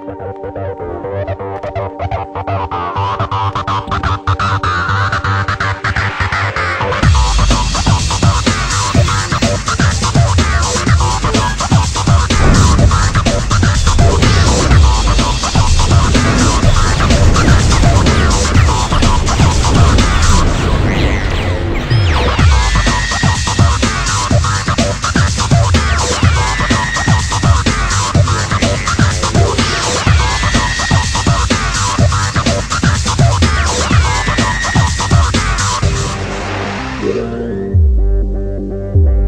Thank you. Yeah. Dạ.